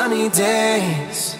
sunny days.